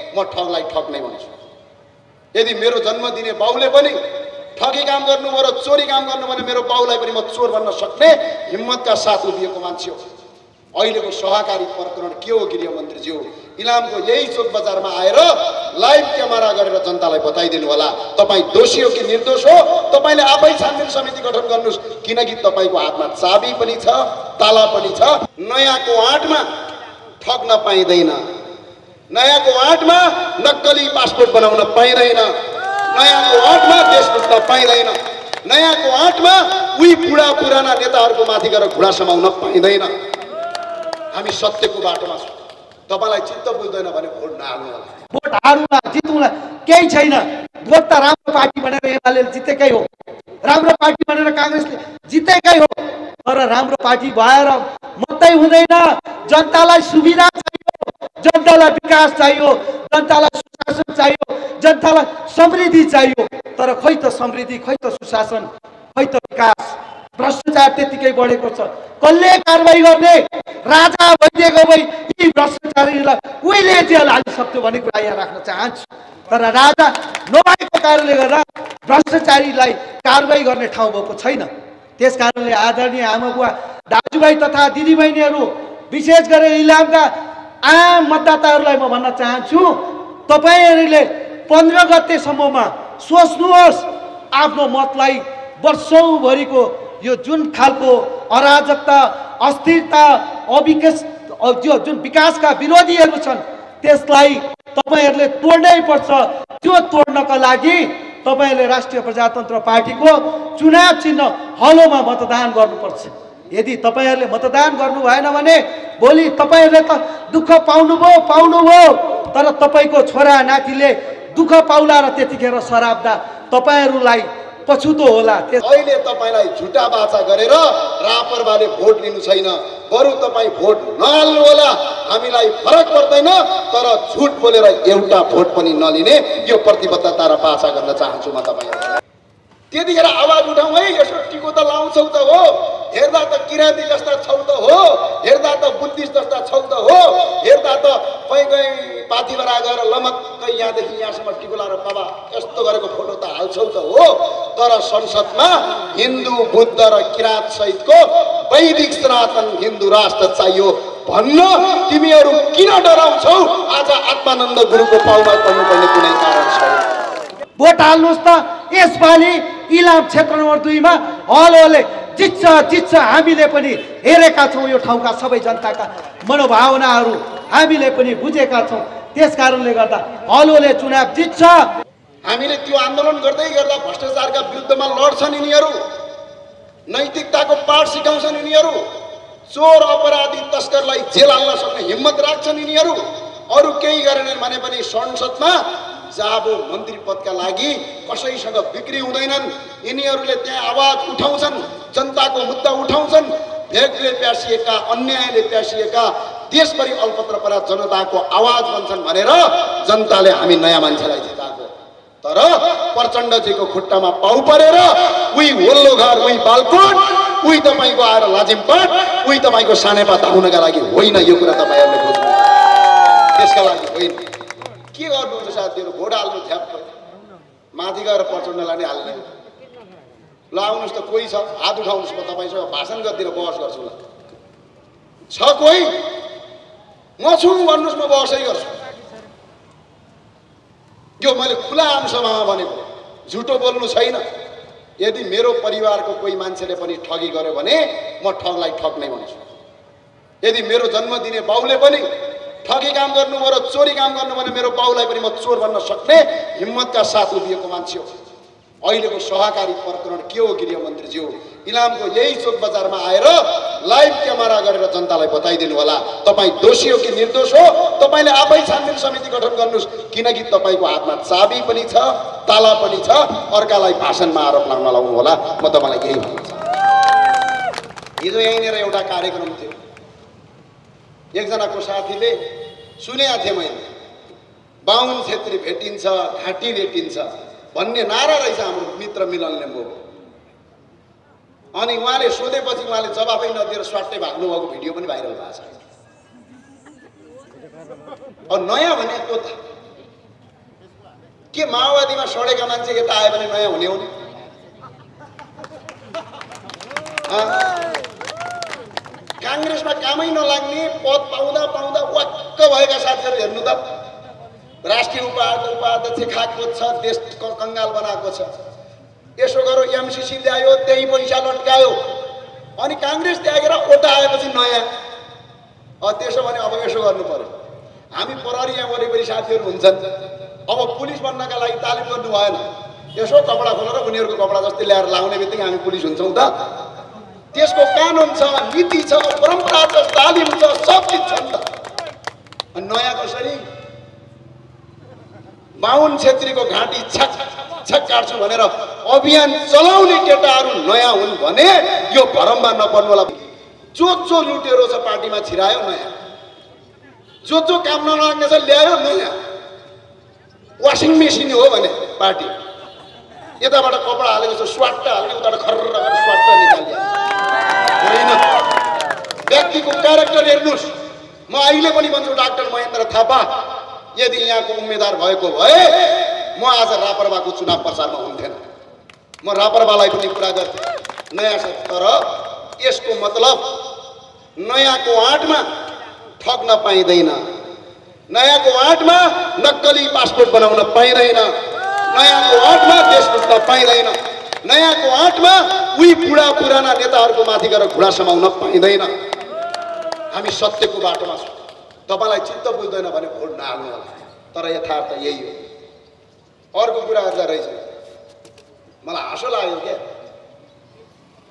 म ठगलाई ठग नै भन्छु यदि मेरो जन्म दिने बाउले पनि ठगी काम गर्नुभयो र चोरी काम गर्नु भने मेरो बाउलाई पनि म चोर भन्न सक्ने हिम्मतका साथ उभिएको मान्छे हो। अहिलेको सहकारी प्रकरण के हो गृहमन्त्रीज्यू इलामको यही चोक बजारमा आएर लाइभ क्यामेरा गरेर जनतालाई बताइदिनु होला। तपाईँ दोषी हो कि निर्दोष हो? तपाईँले आफै छानबिन समिति गठन गर्नुहोस्। किनकि तपाईँको हातमा चाबी पनि छ ताला पनि छ। नयाँको आँटमा ठग्न पाइँदैन नयाँको आँटमा नक्कली पासपोर्ट बनाउन पाइँदैन। नयाँको आँटमा देश बुझ्न पाइँदैन। नयाँको आँटमा उही बुढा पुराना नेताहरूको माथि गएर घुँडा समाउन पाइँदैन। हामी सत्यको बाटोमा छौँ। तपाईँलाई चित्त बुझ्दैन भने भोट नहाल्नु होला। भोट हारौँला जितौँला केही छैन। भोट त राम्रो पार्टी भनेर एमाले जितेकै हो। राम्रो पार्टी भनेर काङ्ग्रेसले जितेकै हो। तर राम्रो पार्टी भएर मात्रै हुँदैन। जनतालाई सुविधा जनतालाई विकास चाहियो जनतालाई सुशासन चाहियो जनतालाई समृद्धि चाहियो। तर खै त समृद्धि खै त सुशासन खै त विकास? भ्रष्टाचार त्यतिकै बढेको छ। कसले कारवाही गर्ने? राजा भइदिएको भई यी भ्रष्टाचारीलाई उहिले जेल हालिसक्थ्यो भन्ने कुरा यहाँ राख्न चाहन्छु। तर राजा नभएको कारणले गर्दा भ्रष्टाचारीलाई कारवाही गर्ने ठाउँ भएको छैन। त्यस कारणले आदरणीय आमा बुवा दाजुभाइ तथा दिदीबहिनीहरू विशेष गरेर इलामका आम मतदाताहरूलाई म भन्न चाहन्छु तपाईँहरूले पन्ध्र गतेसम्ममा सोच्नुहोस् आफ्नो मतलाई वर्षौँभरिको यो जुन खालको अराजकता अस्थिरता अविकास त्यो जुन विकासका विरोधीहरू छन् त्यसलाई तपाईँहरूले तोड्नै पर्छ। त्यो तोड्नका लागि तपाईँहरूले राष्ट्रिय प्रजातन्त्र पार्टीको चुनाव चिन्ह हलोमा मतदान गर्नुपर्छ। यदि तपाईँहरूले मतदान गर्नु भएन भने भोलि तपाईँहरूले त दुःख पाउनुभयो पाउनुभयो। तर तपाईँको छोरा नातिले दुःख पाउला र त्यतिखेर सराप्दा तपाईँहरूलाई पछुतो होला। अहिले तपाईँलाई झुटा बाचा गरेर रापरवाले भोट लिनु छैन। बरु तपाईँ भोट नहाल्नु होला हामीलाई फरक पर्दैन। तर झुट बोलेर एउटा भोट पनि नलिने यो प्रतिबद्धता र बाचा गर्न चाहन्छु म तपाईँलाई त्यतिखेर आवाज उठाउँ है यसो टिको त लाउँछौ त हो। हेर्दा त किराँती जस्ता छौ त हो हेर्दा त बुद्धिस्ट जस्ता छौ त हो हेर्दा त कहीँ कहीँ पाथिभरा गएर लमक्कै यहाँदेखि यहाँसम्म टिको लाएर बाबा यस्तो गरेको फोटो त हाल्छौ त हो। तर संसदमा हिन्दू बुद्ध र किराँत सहितको वैदिक सनातन हिन्दू राष्ट्र चाहियो भन्न तिमीहरू किन डराउँछौ? आज आत्मानन्द गुरुको पाउमा पर्नुपर्ने कुनै कारण छैन। भोट हाल्नुहोस् त। यसपालि इलाम क्षेत्र नम्बर दुईमा हलोले जित्छ जित्छ हामीले पनि हेरेका छौँ यो ठाउँका सबै जनताका मनोभावनाहरू हामीले पनि बुझेका छौँ। त्यस कारणले गर्दा हलोले चुनाव जित्छ। हामीले त्यो आन्दोलन गर्दै गर्दा भ्रष्टाचारका विरुद्धमा लड्छन् यिनीहरू नैतिकताको पाठ सिकाउँछन् यिनीहरू चोर अपराधी तस्करलाई जेल हाल्न सक्ने हिम्मत राख्छन् यिनीहरू। अरू केही गरेनन् भने पनि संसदमा जाबो मन्त्री पदका लागि कसैसँग बिक्री हुँदैनन्। यिनीहरूले त्यहाँ आवाज उठाउँछन् जनताको मुद्दा उठाउँछन्। भेगले प्यासिएका अन्यायले प्यासिएका देशभरि अल्पत्र परा जनताको आवाज बन्छन् भनेर जनताले हामी नयाँ मान्छेलाई जिताएको तर प्रचण्डजीको खुट्टामा पाउ परेर उही वल्लो घर उही बालकोट उही तपाईँको आएर लाजिमपाट उही तपाईँको सानेपा धाउनका लागि होइन यो कुरा तपाईँहरूले बुझ्नु त्यसका लागि होइन के गर्नुहुन्छ साथीहरू भोट हाल्नु झ्याप्प माथि गएर प्रचण्डलाई नै हाल्ने ल आउनुहोस् त कोही छ? हात उठाउनुहोस् म तपाईँसँग भाषण गरिदिएर बहस गर्छु ल। छ कोही? म छु भन्नुहोस् म बहसै गर्छु। यो मैले खुला आमसभामा भनेको झुटो बोल्नु छैन। यदि मेरो परिवारको कोही मान्छेले पनि ठगी गर्यो भने म ठगलाई ठग नै भन्छु। यदि मेरो जन्म दिने बाउले पनि ठगी काम गर्नुभयो र चोरी काम गर्नु भने मेरो बाउलाई पनि म चोर भन्न सक्ने हिम्मतका साथ उभिएको मान्छे हो। अहिलेको सहकारी प्रकरण के हो गृहमन्त्रीज्यू इलामको यही चोक बजारमा आएर लाइभ क्यामेरा गरेर जनतालाई बताइदिनु होला। तपाईँ दोषी हो कि निर्दोष हो? तपाईँले आफै छानबिन समिति गठन गर्नुहोस्। किनकि तपाईँको हातमा चाबी पनि छ ताला पनि छ अर्कालाई भाषणमा आरोप लाग्न लाउनु होला। म तपाईँलाई यही चाहन्छु हिजो यहीँनिर एउटा कार्यक्रम थियो। एकजनाको साथीले सुनेको थिएँ मैले। बाहुन छेत्री भेटिन्छ घाँटी भेटिन्छ भन्ने नारा रहेछ हाम्रो मित्र मिलन लिम्बू अनि उहाँले सोधेपछि उहाँले जवाफै नदिएर स्वाटै भाग्नुभएको भिडियो पनि भाइरल भएको छ। अब नयाँ भनेको त? के माओवादीमा सडेका मान्छे यता आयो भने नयाँ हुने हो नि? काङ्ग्रेसमा कामै नलाग्ने पद पाउँदा पाउँदा वाक्क भएका साथीहरू हेर्नु त। राष्ट्रिय उपाध्यक्ष उपाध्यक्ष खाएको छ देश कङ्गाल बनाएको छ। यसो गरो एमसिसी ल्यायो त्यही पैसा लट्कायो अनि काङ्ग्रेस त्यागेर ओटा आएपछि नयाँ। त्यसो भने अब यसो गर्नु पर्यो। हामी प्रहरी यहाँ वरिपरि साथीहरू हुन्छन्। अब पुलिस बन्नका लागि तालिम गर्नु भएन। यसो कपडा खोलेर उनीहरूको कपडा जस्तै ल्याएर लाउने बित्तिकै हामी पुलिस हुन्छौँ त। त्यसको कानुन छ नीति छ परम्परा छ तालिम छ सब चिज छ नि त। नयाँ कसरी? बाहुन छेत्रीको घाँटी छक छक काट्छु भनेर अभियान चलाउने केटाहरू नयाँ हुन् भने यो भरममा नपर्नुला जो जो लुटेरो छ पार्टीमा छिरायो नयाँ। जो जो काम नलाग्ने छ ल्यायो नयाँ। वासिङ मेसिन हो भने पार्टी। यताबाट कपडा हालेको छ स्वाट्ट हाल्ने उताबाट खर्र गरेर स्वाट्ट निकालियो होइन व्यक्तिको क्यारेक्टर हेर्नुहोस्। म अहिले पनि भन्छु डाक्टर महेन्द्र थापा यदि यहाँको उम्मेद्वार भएको भए म आज रापरबाको चुनाव प्रचारमा हुन्थेन। म रापरबालाई पनि कुरा गर्थेँ। नयाँ तर यसको मतलब नयाँको आँटमा ठग्न पाइँदैन। नयाँको आँटमा नक्कली पासपोर्ट बनाउन पाइँदैन। नयाँको आँटमा देश बुझ्न पाइँदैन। नयाँको आँटमा उही बुढा पुराना नेताहरूको माथि गएर घुँडा समाउन पाइँदैन। हामी सत्यको बाटोमा छौँ तपाईँलाई चित्त बुझ्दैन भने भोट नहाल्नु होला तर यथार्थ यही हो अर्को कुरा गर्दा रहेछ मलाई हाँसो लाग्यो क्या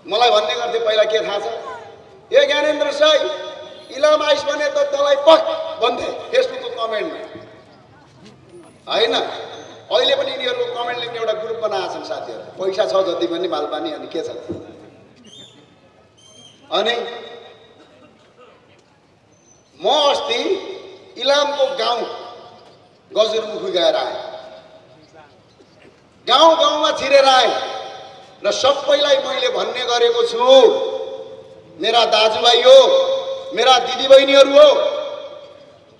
मलाई भन्ने गर्थे पहिला के थाहा छ ए ज्ञानेन्द्र साई इलाम आइस भने त तँलाई पक भन्थे फेसबुकको कमेन्टमा होइन अहिले पनि यिनीहरूको कमेन्ट लेख्ने एउटा ग्रुप बनाएको छन् साथीहरू पैसा छ जति पनि मालपानी अनि के छ अनि म अस्ति इलामको गाउँ गजुरमुखी गएर आएँ। गाउँ गाउँमा छिरेर आएँ र सबैलाई मैले भन्ने गरेको छु मेरा दाजुभाइ हो मेरा दिदीबहिनीहरू हो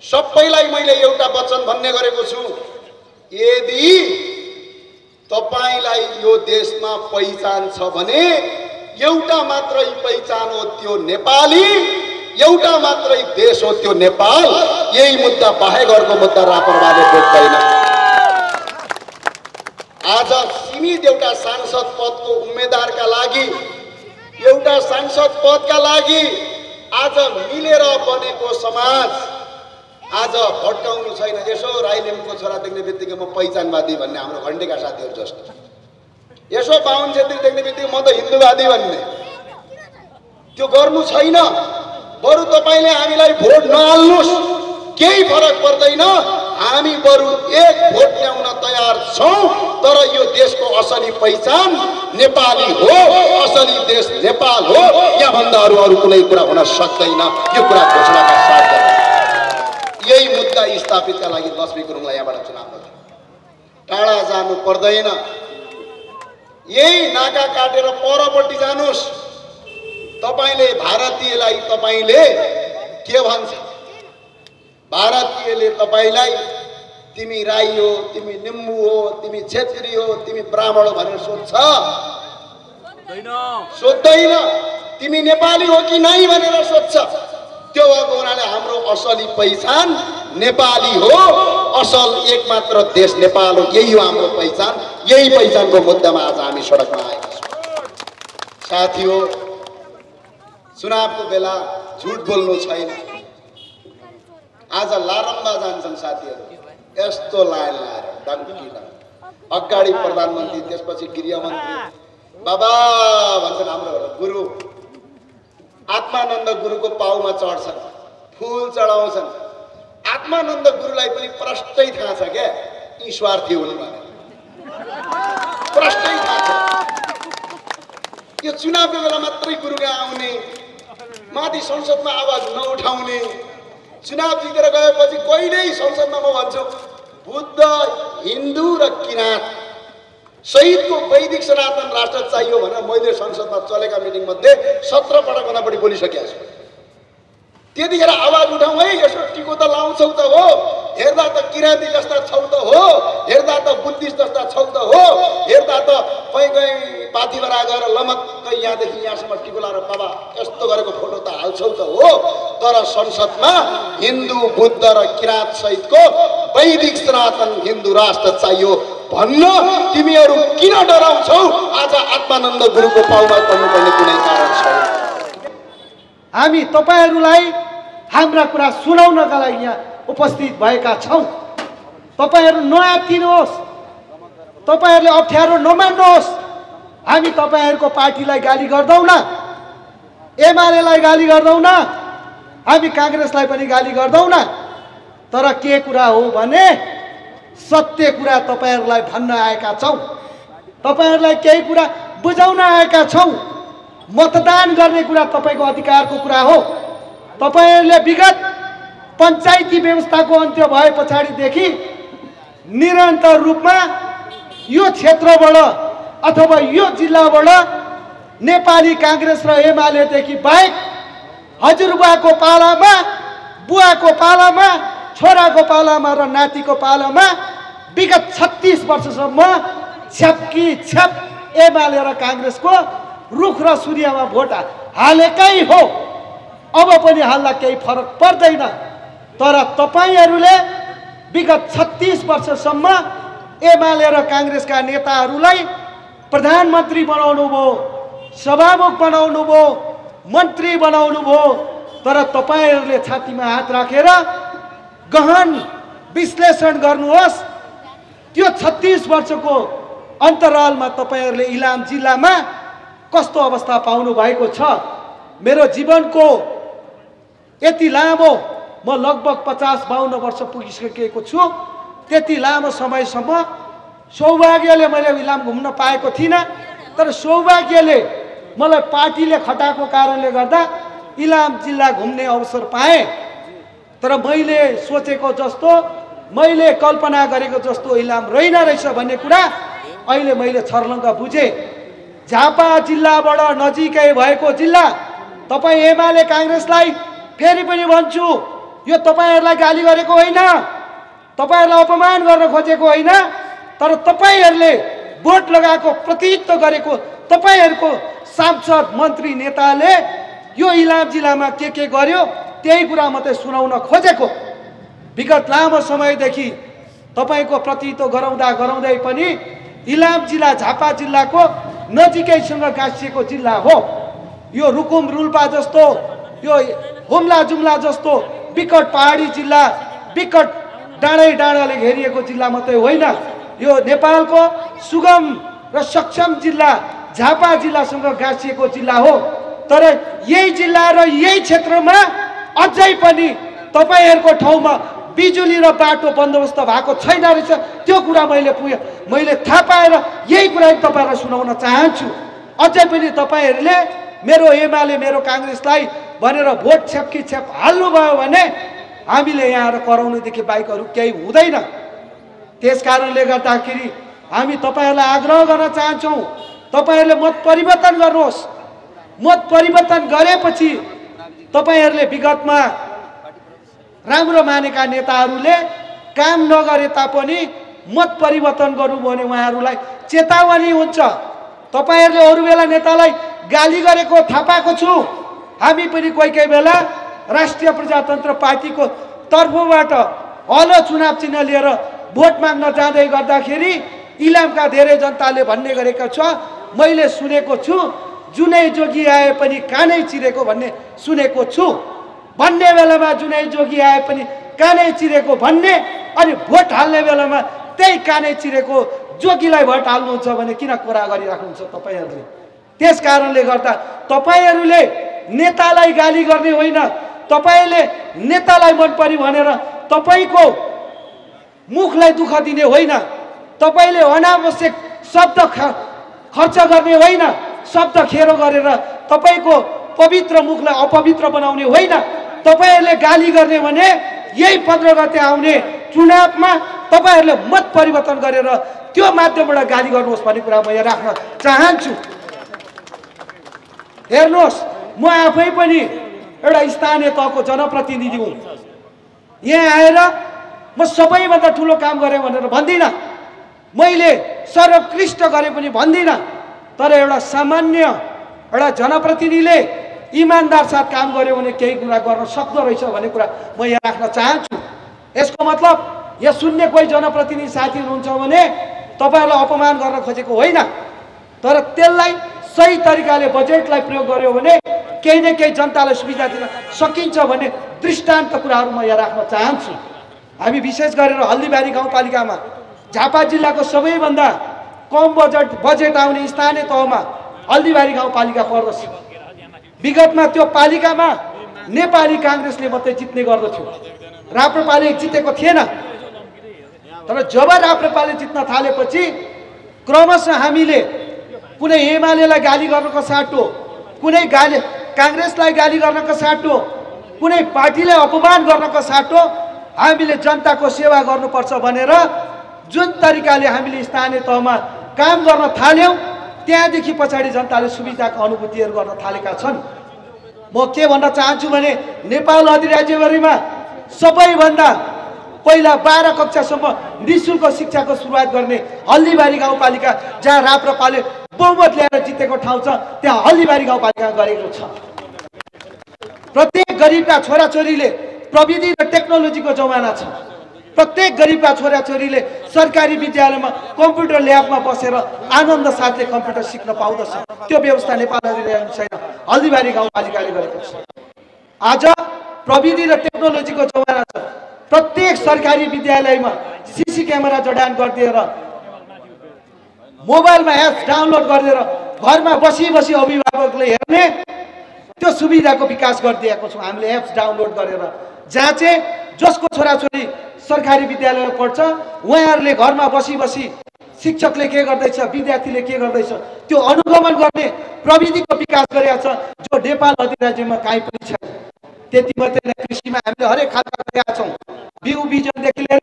सबैलाई मैले एउटा वचन भन्ने गरेको छु यदि तपाईँलाई यो देशमा पहिचान छ भने एउटा मात्रै पहिचान हो त्यो नेपाली एउटा मात्रै देश हो त्यो नेपाल। यही मुद्दा बाहेक अर्को मुद्दा रापरवाले बोक्दैन आज सीमित एउटा सांसद पदको उम्मेद्वारका लागि एउटा सांसद पदका लागि आज मिलेर बनेको समाज आज भट्काउनु छैन। यसो राई लिम्बूको छोरा देख्ने बित्तिकै म पहिचानवादी भन्ने हाम्रो घन्टेका साथीहरू जस्तो। यसो बाहुन छेत्री देख्ने बित्तिकै म त हिन्दूवादी भन्ने। त्यो गर्नु छैन। बरु तपाईँले हामीलाई भोट नहाल्नुहोस्। केही फरक पर्दैन। हामी बरु एक भोट ल्याउन तयार छौँ तर यो देशको असली पहिचान नेपाली हो असली देश नेपाल हो यहाँभन्दा अरू अरू कुनै कुरा हुन सक्दैन। यो कुरा घोषणाका साथ। यही मुद्दा स्थापितका लागि लक्ष्मी गुरुङलाई यहाँबाट चुनाव गर्नु टाढा जानु पर्दैन। यही नाका काटेर परपट्टि जानुहोस्। तपाईँले भारतीयलाई तपाईँले के भन्छ? भारतीयले तपाईँलाई तिमी राई हो तिमी लिम्बू हो तिमी छेत्री हो तिमी ब्राह्मण हो भनेर सोध्छ। सोध्दैन। तिमी नेपाली हो कि नै भनेर सोध्छ। त्यो भएको हुनाले हाम्रो असली पहिचान नेपाली हो। असल एकमात्र देश नेपाल हो। यही हो हाम्रो पहिचान। यही पहिचानको मुद्दामा आज हामी सडकमा आएका छौँ। साथी हो चुनावको बेला झुट बोल्नु छैन। आज लारम्बा जान्छन् साथीहरू। यस्तो लाइन लाएर डङ्की अगाडि प्रधानमन्त्री त्यसपछि गृहमन्त्री। बाबा भन्छन् हाम्रो गुरु। आत्मानन्द गुरुको पाउमा चढ्छन् फुल चढाउँछन्। आत्मानन्द गुरुलाई पनि प्रष्टै थाहा छ क्या स्वार्थी हुन् भने। प्रष्टै थाहा छ। यो चुनावको बेला मात्रै गुरुका आउने माथि संसदमा आवाज नउठाउने। चुनाव जितेर गएपछि कहिल्यै संसदमा म भन्छु बुद्ध हिन्दू र किराँत सहितको वैदिक सनातन राष्ट्र चाहियो भनेर मैले संसदमा चलेका मिटिङमध्ये सत्र पटक भन्दा बढी बोलिसकेको छु। त्यतिखेर आवाज उठाउँ है यसो टिको त लाउँछौ त हो। हेर्दा त किराँती जस्ता छौ त हो। हेर्दा त बुद्धिस्ट जस्ता छौ त हो। हेर्दा त कहीँ कहीँ पाथिभरा गएर लमक्कै यहाँदेखि यहाँसम्म टिकुला र बाबा यस्तो गरेको फोटो त हाल्छौ त हो। तर संसदमा हिन्दू बुद्ध र किराँत सहितको वैदिक सनातन हिन्दू राष्ट्र चाहियो भन्न तिमीहरू किन डराउँछौ? आज आत्मानन्द गुरुको पाउमा गर्नुपर्ने कुनै कारण छ हामी तपाईँहरूलाई हाम्रा कुरा सुनाउनका लागि यहाँ उपस्थित भएका छौँ। तपाईँहरू नआत्तिनुहोस् तपाईँहरूले अप्ठ्यारो नमान्नुहोस्। हामी तपाईँहरूको पार्टीलाई गाली गर्दैनौँ एमालेलाई गाली गर्दैनौँ हामी काङ्ग्रेसलाई पनि गाली गर्दैनौँ तर के कुरा हो भने सत्य कुरा तपाईँहरूलाई भन्न आएका छौँ। तपाईँहरूलाई केही कुरा बुझाउन आएका छौँ। मतदान गर्ने कुरा तपाईँको अधिकारको कुरा हो। तपाईँहरूले विगत पञ्चायती व्यवस्थाको अन्त्य भए पछाडिदेखि निरन्तर रूपमा यो क्षेत्रबाट अथवा यो जिल्लाबाट नेपाली काङ्ग्रेस र एमालेदेखि बाहेक हजुरबुवाको पालामा बुवाको पालामा छोराको पालामा र नातिको पालामा विगत छत्तिस वर्षसम्म छ्याप्की छ्याप एमाले र काङ्ग्रेसको रुख र सूर्यमा भोट हालेकै हो। अब पनि हाल्दा केही फरक पर्दैन। तर तपाईँहरूले विगत छत्तिस वर्षसम्म एमाले र काङ्ग्रेसका नेताहरूलाई प्रधानमन्त्री बनाउनु भयो सभामुख बनाउनु भयो मन्त्री बनाउनु भयो तर तपाईँहरूले छातीमा हात राखेर गहन विश्लेषण गर्नुहोस्। त्यो छत्तिस वर्षको अन्तरालमा तपाईँहरूले इलाम जिल्लामा कस्तो अवस्था पाउनु भएको छ? मेरो जीवनको यति लामो म लगभग पचास बाहन्न वर्ष पुगिसकेको छु। त्यति लामो समयसम्म सौभाग्यले मैले इलाम घुम्न पाएको थिइनँ। तर सौभाग्यले मलाई पार्टीले खटाएको कारणले गर्दा इलाम जिल्ला घुम्ने अवसर पाएँ। तर मैले सोचेको जस्तो मैले कल्पना गरेको जस्तो इलाम रहेन रहेछ भन्ने कुरा अहिले मैले छर्लङ्ग बुझेँ। झापा जिल्लाबाट नजिकै भएको जिल्ला तपाईँ एमाले काङ्ग्रेसलाई फेरि पनि भन्छु यो तपाईँहरूलाई गाली गरेको होइन तपाईँहरूलाई अपमान गर्न खोजेको होइन तर तपाईँहरूले भोट लगाएको प्रतिनिधित्व गरेको तपाईँहरूको सांसद मन्त्री नेताले यो इलाम जिल्लामा के के गर्यो त्यही कुरा मात्रै सुनाउन खोजेको। विगत लामो समयदेखि तपाईँको प्रतिनिधित्व गराउँदा गराउँदै पनि इलाम जिल्ला झापा जिल्लाको नजिकैसँग गाँसिएको जिल्ला हो। यो रुकुम रुल्पा जस्तो यो हुम्ला जुम्ला जस्तो विकट पहाडी जिल्ला विकट डाँडै डाँडाले घेरिएको जिल्ला मात्रै होइन। यो नेपालको सुगम र सक्षम जिल्ला झापा जिल्लासँग गाँसिएको जिल्ला हो। तर यही जिल्ला र यही क्षेत्रमा अझै पनि तपाईँहरूको ठाउँमा बिजुली र बाटो बन्दोबस्त भएको छैन रहेछ। त्यो कुरा मैले पुगेँ मैले थाहा पाएर यही कुरा तपाईँहरूलाई सुनाउन चाहन्छु। अझै पनि तपाईँहरूले मेरो एमाले मेरो काङ्ग्रेसलाई भनेर भोट छ्यापकी छ्याप हाल्नुभयो भने हामीले यहाँ आएर कराउनुदेखि बाइकहरू केही हुँदैन। त्यस कारणले गर्दाखेरि हामी तपाईँहरूलाई आग्रह गर्न चाहन्छौँ। तपाईँहरूले मत परिवर्तन गर्नुहोस्। मत परिवर्तन गरेपछि तपाईँहरूले विगतमा राम्रो मानेका नेताहरूले काम नगरे तापनि मत परिवर्तन गर्नुभयो भने उहाँहरूलाई चेतावनी हुन्छ। तपाईँहरूले अरू बेला नेतालाई गाली गरेको थाहा पाएको छु। हामी पनि कोही कोही बेला राष्ट्रिय प्रजातन्त्र पार्टीको तर्फबाट हलो चुनाव चिन्ह लिएर भोट माग्न जाँदै गर्दाखेरि इलामका धेरै जनताले भन्ने गरेको छ। मैले सुनेको छु जुनै जोगी आए पनि कानै चिरेको भन्ने सुनेको छु। भन्ने बेलामा जुनै जोगी आए पनि कानै चिरेको भन्ने अनि भोट हाल्ने बेलामा त्यही कानै चिरेको जोगीलाई भोट हाल्नुहुन्छ भने किन कुरा गरिराख्नुहुन्छ तपाईँहरूले? त्यस कारणले गर्दा तपाईँहरूले नेतालाई गाली गर्ने होइन। तपाईँले नेतालाई मन पऱ्यो भनेर तपाईँको मुखलाई दुःख दिने होइन। तपाईँले अनावश्यक शब्द खर्च गर्ने होइन। शब्द खेरो गरेर तपाईँको पवित्र मुखलाई अपवित्र बनाउने होइन। तपाईँहरूले गाली गर्ने भने यही पन्ध्र गते आउने चुनावमा तपाईँहरूले मत परिवर्तन गरेर त्यो माध्यमबाट गाली गर्नुहोस् भन्ने कुरा म यहाँ राख्न चाहन्छु। हेर्नुहोस् म आफै पनि एउटा स्थानीय तहको जनप्रतिनिधि हुँ। यहाँ आएर म सबैभन्दा ठुलो काम गरेँ भनेर भन्दिनँ। मैले सर्वोत्कृष्ट गरे पनि भन्दिनँ। तर एउटा सामान्य एउटा जनप्रतिनिधिले इमान्दार साथ काम गर्यो भने केही कुरा गर्न सक्दो रहेछ भन्ने कुरा म यहाँ राख्न चाहन्छु। यसको मतलब यहाँ सुन्ने कोही जनप्रतिनिधि साथी हुनुहुन्छ भने तपाईँहरूलाई अपमान गर्न खोजेको होइन। तर त्यसलाई सही तरिकाले बजेटलाई प्रयोग गर्यो भने केही न केही जनतालाई सुविधा दिन सकिन्छ भन्ने दृष्टान्त कुराहरू म यहाँ राख्न चाहन्छु। हामी विशेष गरेर हल्दीबारी गाउँपालिकामा झापा जिल्लाको सबैभन्दा कम बजेट बजेट आउने स्थानीय तहमा हल्दीबारी गाउँपालिका पर्दछ। विगतमा त्यो पालिकामा नेपाली काङ्ग्रेसले मात्रै जित्ने गर्दथ्यो। राप्रपाले जितेको थिएन। तर जब राप्रपाले जित्न थालेपछि क्रमशः हामीले कुनै एमालेलाई गाली गर्नको साटो कुनै गाली काङ्ग्रेसलाई गाली गर्नको साटो कुनै पार्टीलाई अपमान गर्नको साटो हामीले जनताको सेवा गर्नुपर्छ भनेर जुन तरिकाले हामीले स्थानीय तहमा काम गर्न थाल्यौँ त्यहाँदेखि पछाडि जनताले सुविधाको अनुभूतिहरू गर्न थालेका छन्। म के भन्न चाहन्छु भने नेपाल अधिराज्यभरिमा सबैभन्दा पहिला बाह्र कक्षासम्म नि शुल्क शिक्षाको सुरुवात गर्ने हल्दीबारी गाउँपालिका जहाँ राप्रपाले बहुमत ल्याएर जितेको ठाउँ छ त्यहाँ हल्दीबारी गाउँपालिका गरेको छ। प्रत्येक गरिबका छोराछोरीले प्रविधि र टेक्नोलोजीको जमाना छ। प्रत्येक गरिबका छोराछोरीले सरकारी विद्यालयमा कम्प्युटर ल्याबमा बसेर आनन्द साथले कम्प्युटर सिक्न पाउँदछ। त्यो व्यवस्था नेपाल अधिराज्यमा छैन। हल्दीबारी गाउँपालिकाले गरेको छ। आज प्रविधि र टेक्नोलोजीको जमाना छ। प्रत्येक सरकारी विद्यालयमा सिसी क्यामेरा जडान गरिदिएर मोबाइलमा एप्स डाउनलोड गरिदिएर घरमा बसी बसी अभिभावकले हेर्ने त्यो सुविधाको विकास गरिदिएको छौँ। हामीले एप्स डाउनलोड गरेर जहाँ चाहिँ जसको छोराछोरी सरकारी विद्यालयमा पढ्छ उहाँहरूले घरमा बसी बसी शिक्षकले के गर्दैछ विद्यार्थीले के गर्दैछ त्यो अनुगमन गर्ने प्रविधिको विकास गरेका छ जो नेपाल अधिराज्यमा काहीँ पनि छैन। त्यति मात्रै नै कृषिमा हामीले हरेक खालका गरेका छौँ। बिउ बिजनदेखि लिएर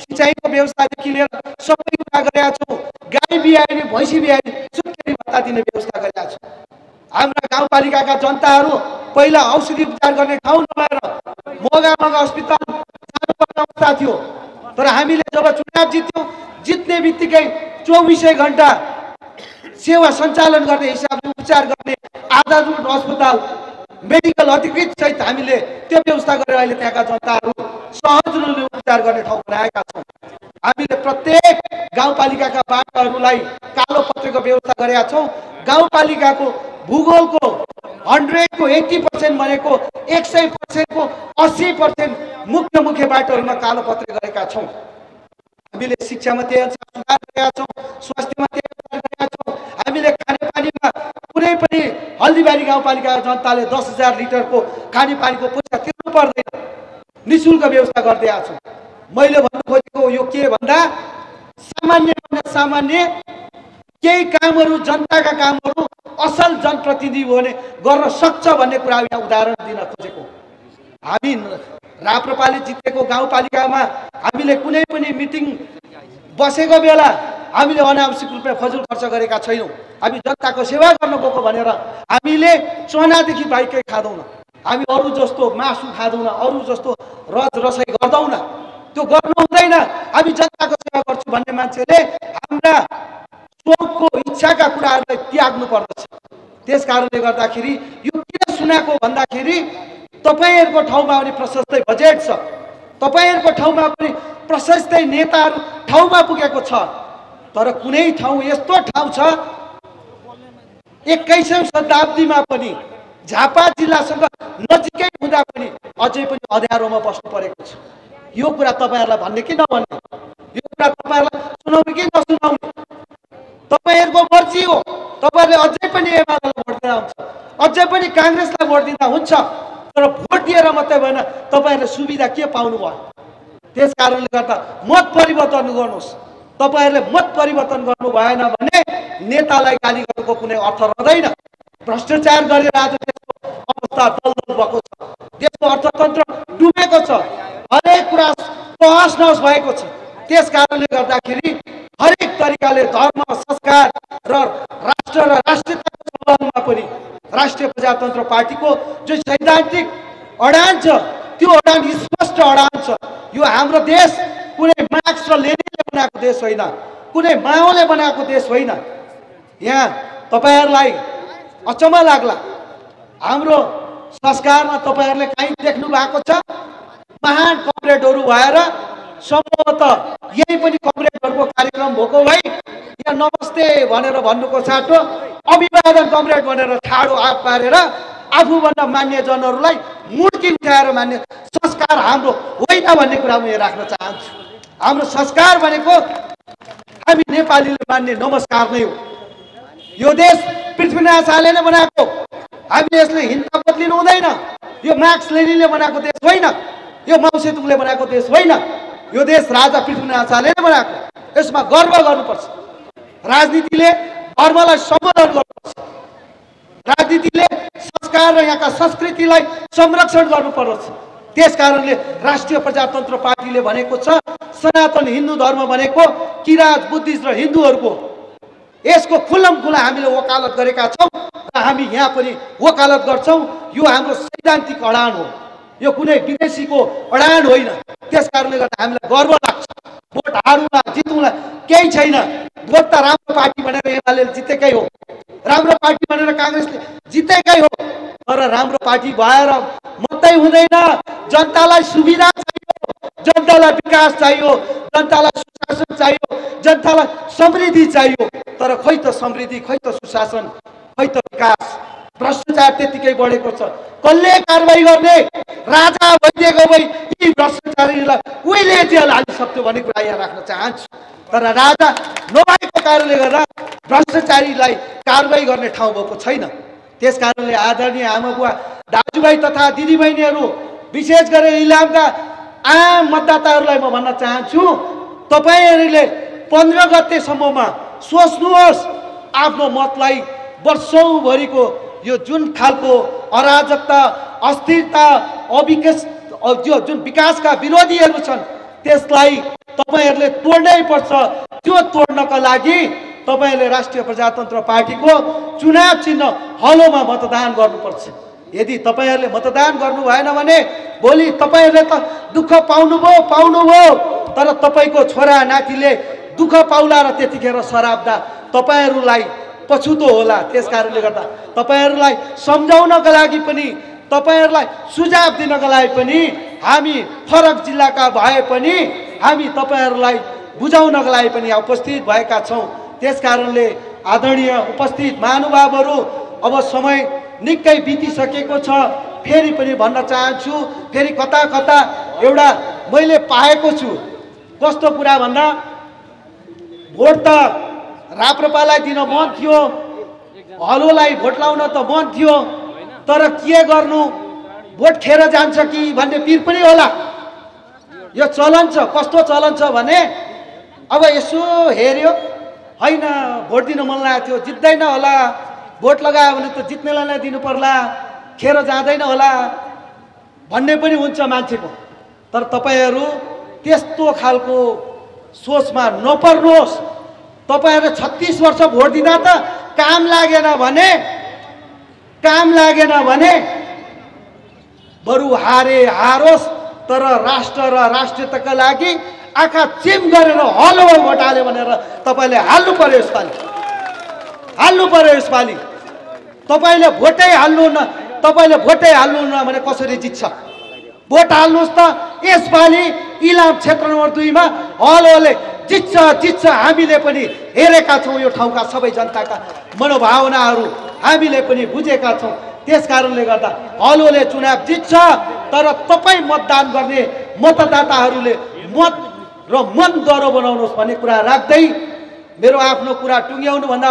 सिँचाइको व्यवस्थादेखि लिएर सबै कुरा गरेका छौँ। गाई बिहाइने भैँसी बिहाइने सुत्केरी भत्ता दिने व्यवस्था गरेका छौँ। हाम्रा गाउँपालिकाका जनताहरू पहिला औषधि उपचार गर्ने ठाउँ नभएर मगा मगा अस्पताल जानुपर्ने अवस्था थियो। तर हामीले जब चुनाव जित्यौँ जित्ने बित्तिकै चौबिसै घन्टा सेवा सञ्चालन गर्ने हिसाबले उपचार गर्ने आधारभूत अस्पताल मेडिकल अधिकृत सहित हामीले त्यो व्यवस्था गरेर अहिले त्यहाँका जनताहरू सहज रूपले उपचार गर्ने ठाउँ बनाएका छौँ। हामीले प्रत्येक गाउँपालिकाका बाटोहरूलाई कालो पत्रेको व्यवस्था गरेका छौँ। गाउँपालिकाको भूगोलको हन्ड्रेडको एट्टी पर्सेन्ट भनेको एक सय पर्सेन्टको अस्सी पर्सेन्ट मुख्य मुख्य बाटोहरूमा कालो पत्रे गरेका छौँ। हामीले शिक्षामा त्यही अनुसार सुधार गरेका छौँ स्वास्थ्यमा त्यही अनुसार गरेका छौँ। हामीले खानेपानीमा कुनै पनि हल्दीबारी गाउँपालिकाका जनताले दस हजार लिटरको खानेपानीको पैसा तिर्नु पर्दैन। नि शुल्क व्यवस्था गरिदिएका छौँ। मैले भन्नु खोजेको यो के भन्दा सामान्य सामान्य केही कामहरू जनताका कामहरू असल जनप्रतिनिधि भने गर्न सक्छ भन्ने कुरा यहाँ उदाहरण दिन खोजेको। हामी राप्रपाले जितेको गाउँपालिकामा हामीले कुनै पनि मिटिङ बसेको बेला हामीले अनावश्यक रूपमा फजुल खर्च गरेका छैनौँ। हामी जनताको सेवा गर्न गएको भनेर हामीले चनादेखि बाइकै खाँदैनौँ। हामी अरू जस्तो मासु खाँदैनौँ अरू जस्तो रज रसाइ गर्दैनौँ। त्यो गर्नु हुँदैन। हामी जनताको सेवा गर्छु भन्ने मान्छेले हाम्रा सोचको इच्छाका कुराहरूलाई त्याग्नु पर्दछ। त्यस कारणले गर्दाखेरि यो किन सुनाएको भन्दाखेरि तपाईँहरूको ठाउँमा पनि प्रशस्तै बजेट छ। तपाईँहरूको ठाउँमा पनि प्रशस्तै नेताहरू ठाउँमा पुगेको छ। तर कुनै ठाउँ यस्तो ठाउँ छ एक्काइसौँ शताब्दीमा पनि झापा जिल्लासँग नजिकै हुँदा पनि अझै पनि अँध्यारोमा बस्नु परेको छ। यो कुरा तपाईँहरूलाई भन्ने कि नभन्ने यो कुरा तपाईँहरूलाई सुनाउने कि नसुनाउने? तपाईँहरूको मर्जी हो। तपाईँहरूले अझै पनि एमालेलाई भोट दिँदा हुन्छ। अझै पनि काङ्ग्रेसलाई भोट दिँदा हुन्छ। तर भोट दिएर मात्रै भएन तपाईँहरूले सुविधा के पाउनु भयो? त्यस कारणले गर्दा मत परिवर्तन गर्नुहोस्। तपाईँहरूले मत परिवर्तन गर्नु भएन भने नेतालाई गाली गर्नुको कुनै अर्थ रहँदैन। भ्रष्टाचार गरेर आज अवस्था दलदल भएको छ। देशको अर्थतन्त्र डुबेको छ। हरेक कुरा तहस नहस भएको छ। त्यस कारणले गर्दाखेरि हरेक तरिकाले धर्म संस्कार र राष्ट्र र राष्ट्रियताको सम्बन्धमा पनि राष्ट्रिय प्रजातन्त्र पार्टीको जो सैद्धान्तिक अडान छ त्यो अडान स्पष्ट अडान छ। यो हाम्रो देश कुनै मार्क्स र लेनिनले बनाएको देश होइन कुनै माओले बनाएको देश होइन। यहाँ तपाईँहरूलाई अचम्म लाग्ला। हाम्रो संस्कारमा तपाईँहरूले काहीँ देख्नु भएको छ। महान कमरेडहरू भएर सम्भवतः यही पनि कमरेडहरूको कार्यक्रम भएको भई यहाँ नमस्ते भनेर भन्नुको साटो अभिवादन कमरेड भनेर ठाडो आग पारेर आफूभन्दा मान्य जनहरूलाई मुर्की उठाएर मान्ने संस्कार हाम्रो होइन भन्ने कुरा म यहाँ राख्न चाहन्छु। हाम्रो संस्कार भनेको हामी नेपालीले मान्ने नमस्कार नै हो। यो देश पृथ्वीनाथ शाहले नै बनाएको। हामीले यसले हिंसा बदलिनु हुँदैन। यो मार्क्स लेनिनले बनाएको देश होइन। यो माउ सेतुङले बनाएको देश होइन। यो देश राजा पृथ्वीनाथ शाहले नै बनाएको। यसमा गर्व गर्नुपर्छ। राजनीतिले धर्मलाई सम्बोधन गर्नुपर्छ। राजनीतिले संस्कार र यहाँका संस्कृतिलाई संरक्षण गर्नुपर्छ त्यस कारणले राष्ट्रिय प्रजातन्त्र पार्टीले भनेको छ सनातन हिन्दू धर्म भनेको किराँत बुद्धिस्ट र हिन्दूहरूको यसको खुल्लम खुल्ला हामीले वकालत गरेका छौँ र हामी यहाँ पनि वकालत गर्छौँ। यो हाम्रो सैद्धान्तिक अडान हो। यो कुनै विदेशीको अडान होइन। त्यस कारणले गर्दा हामीलाई गर्व लाग्छ। भोट हारौँला जितौँला केही छैन। भोट त राम्रो पार्टी भनेर एमाले जितेकै हो। राम्रो पार्टी भनेर काङ्ग्रेसले जितेकै हो। तर राम्रो पार्टी भएर मात्रै हुँदैन। जनतालाई सुविधा जनतालाई विकास चाहियो जनतालाई सुशासन चाहियो जनतालाई समृद्धि चाहियो। तर खै त समृद्धि खै त सुशासन खै त विकास? भ्रष्टाचार त्यतिकै बढेको छ। कसले कारवाही गर्ने? राजा भइदिएको भई यी भ्रष्टाचारीलाई उहिले जेल हालिसक्थ्यो भन्ने कुरा यहाँ राख्न चाहन्छु। तर राजा नभएको कारणले गर्दा भ्रष्टाचारीलाई कारवाही गर्ने ठाउँ भएको छैन। त्यस कारणले आदरणीय आमा बुवा दाजुभाइ तथा दिदीबहिनीहरू विशेष गरेर इलामका आम मतदाताहरूलाई म भन्न चाहन्छु तपाईँहरूले पन्ध्र गतेसम्ममा सोच्नुहोस् आफ्नो मतलाई वर्षौँभरिको यो जुन खालको अराजकता अस्थिरता अविकास जो जुन विकासका विरोधीहरू छन् त्यसलाई तपाईँहरूले तोड्नै पर्छ। त्यो तोड्नका लागि तपाईँहरूले राष्ट्रिय प्रजातन्त्र पार्टीको चुनाव चिन्ह हलोमा मतदान गर्नुपर्छ। यदि तपाईँहरूले मतदान गर्नु भएन भने भोलि तपाईँहरूले त दुःख पाउनुभयो पाउनुभयो। तर तपाईँको छोरा नातिले दुःख पाउला र त्यतिखेर सराप्दा तपाईँहरूलाई पछुतो होला। त्यस कारणले गर्दा तपाईँहरूलाई सम्झाउनका लागि पनि तपाईँहरूलाई सुझाव दिनका लागि पनि हामी फरक जिल्लाका भए पनि हामी तपाईँहरूलाई बुझाउनका लागि पनि उपस्थित भएका छौँ। त्यस कारणले आदरणीय उपस्थित महानुभावहरू अब समय निकै बितिसकेको छ। फेरि पनि भन्न चाहन्छु फेरि कता कता एउटा मैले पाएको छु। कस्तो कुरा भन्दा भोट त राप्रपालाई दिन मन थियो हलोलाई भोट लाउन त मन थियो तर के गर्नु? भोट खेर जान्छ कि भन्ने पिर पनि होला। यो चलन छ कस्तो चलन छ भने अब यसो हेऱ्यो। होइन भोट दिन मन लागेको थियो जित्दैन होला। भोट लगायो भने त जित्नेलाई नै दिनु पर्ला खेर जाँदैन होला भन्ने पनि हुन्छ मान्छेको। तर तपाईँहरू त्यस्तो खालको सोचमा नपर्नुहोस्। तपाईँहरू छत्तिस वर्ष भोट दिँदा त काम लागेन भने काम लागेन भने बरु हारे हारोस् तर राष्ट्र र राष्ट्रियताका लागि आँखा चिम गरेर हलो भोट हाल्यो भनेर तपाईँले हाल्नु पर्यो यसपालि। हाल्नु पर्यो यसपालि। तपाईँले भोटै हाल्नु न तपाईँले भोटै हाल्नु न भने कसरी जित्छ? भोट हाल्नुहोस् त। यसपालि इलाम क्षेत्र नम्बर दुईमा हलोले जित्छ जित्छ। हामीले पनि हेरेका छौँ यो ठाउँका सबै जनताका मनोभावनाहरू। हामीले पनि बुझेका छौँ। त्यस कारणले गर्दा हलोले चुनाव जित्छ तर तपाईँ मतदान गर्ने मतदाताहरूले मत र मन डह्रो बनाउनुहोस् भन्ने कुरा राख्दै मेरो आफ्नो कुरा टुङ्ग्याउनुभन्दा